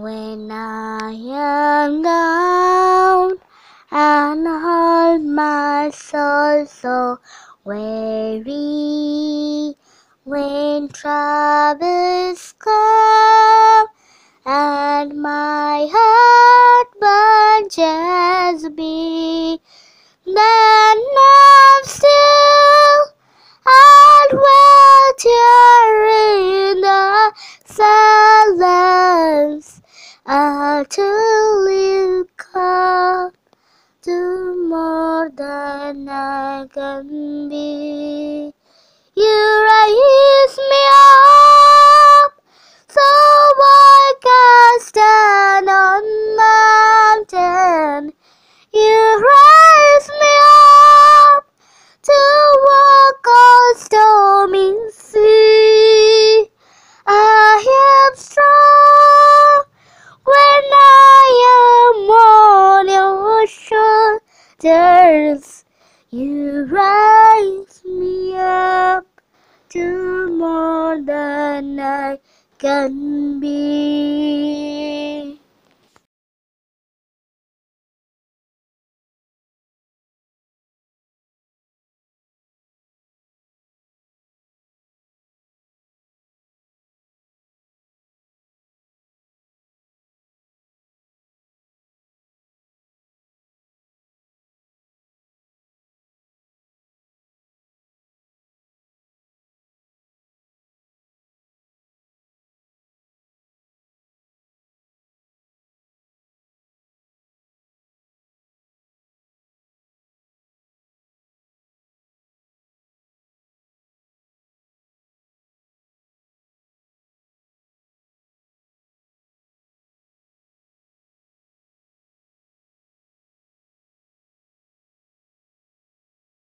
When I am down and hold my soul so weary, when troubles come and my heart bunches be, then I'm still and welter in the silence until you come to more than I can be. You raise me up stars. You rise me up to more than I can be.